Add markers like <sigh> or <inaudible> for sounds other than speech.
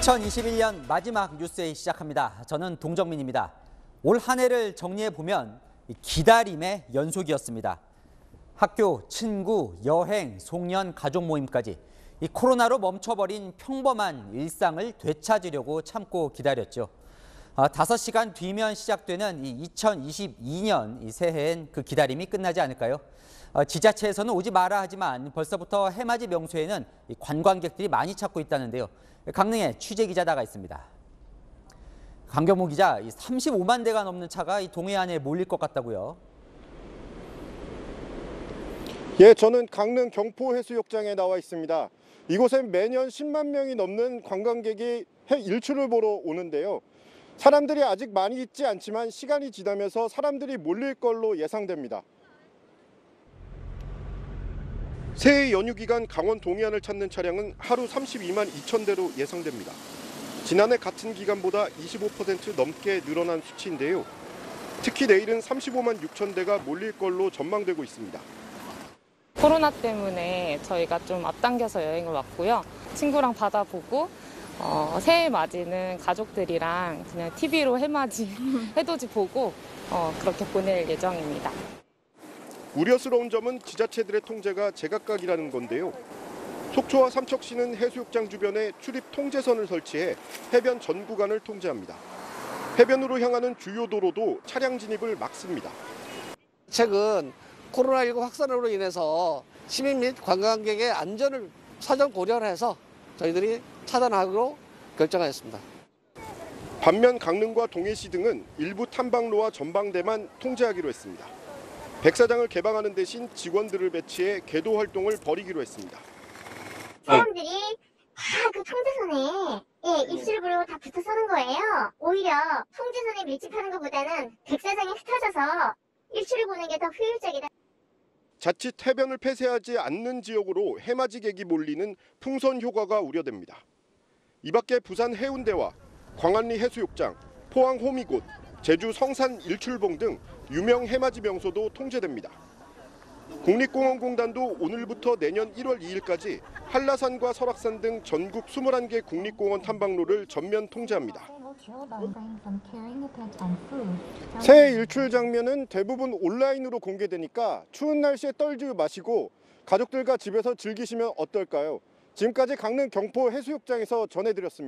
2021년 마지막 뉴스에 시작합니다. 저는 동정민입니다. 올 한 해를 정리해 보면 기다림의 연속이었습니다. 학교, 친구, 여행, 송년, 가족 모임까지 이 코로나로 멈춰버린 평범한 일상을 되찾으려고 참고 기다렸죠. 아, 5시간 뒤면 시작되는 이 2022년 이 새해엔 그 기다림이 끝나지 않을까요? 어, 지자체에서는 오지 마라 하지만 벌써부터 해맞이 명소에는 이 관광객들이 많이 찾고 있다는데요. 강릉에 취재 기자 나가 있습니다. 강경모 기자, 이 35만 대가 넘는 차가 이 동해안에 몰릴 것 같다고요. 예, 저는 강릉 경포해수욕장에 나와 있습니다. 이곳엔 매년 10만 명이 넘는 관광객이 해 일출을 보러 오는데요. 사람들이 아직 많이 있지 않지만 시간이 지나면서 사람들이 몰릴 걸로 예상됩니다. 새해 연휴 기간 강원 동해안을 찾는 차량은 하루 32만 2천 대로 예상됩니다. 지난해 같은 기간보다 25% 넘게 늘어난 수치인데요. 특히 내일은 35만 6천 대가 몰릴 걸로 전망되고 있습니다. 코로나 때문에 저희가 좀 앞당겨서 여행을 왔고요. 친구랑 바다 보고 어, 새해 맞이는 가족들이랑 그냥 TV로 해맞이, <laughs> 해돋이 보고 어, 그렇게 보낼 예정입니다. 우려스러운 점은 지자체들의 통제가 제각각이라는 건데요. 속초와 삼척시는 해수욕장 주변에 출입 통제선을 설치해 해변 전 구간을 통제합니다. 해변으로 향하는 주요 도로도 차량 진입을 막습니다. 최근 코로나19 확산으로 인해서 시민 및 관광객의 안전을 사전 고려를 해서 저희들이 차단하기로 결정하였습니다. 반면 강릉과 동해시 등은 일부 탐방로와 전방대만 통제하기로 했습니다. 백사장을 개방하는 대신 직원들을 배치해 계도 활동을 벌이기로 했습니다. 사람들이 다그 통제선에 예, 입술을 부르고 다 붙어 서는 거예요. 오히려 통제선에 밀집하는 것보다는 백사장에 흩어져서 일출을 보는 게 더 효율적이다. 자칫 해변을 폐쇄하지 않는 지역으로 해맞이객이 몰리는 풍선 효과가 우려됩니다. 이 밖에 부산 해운대와 광안리 해수욕장, 포항 호미곶, 제주 성산 일출봉 등 유명 해맞이 명소도 통제됩니다. 국립공원공단도 오늘부터 내년 1월 2일까지 한라산과 설악산 등 전국 21개 국립공원 탐방로를 전면 통제합니다. 새해 일출 장면은 대부분 온라인으로 공개되니까 추운 날씨에 떨지 마시고 가족들과 집에서 즐기시면 어떨까요? 지금까지 강릉 경포 해수욕장에서 전해드렸습니다.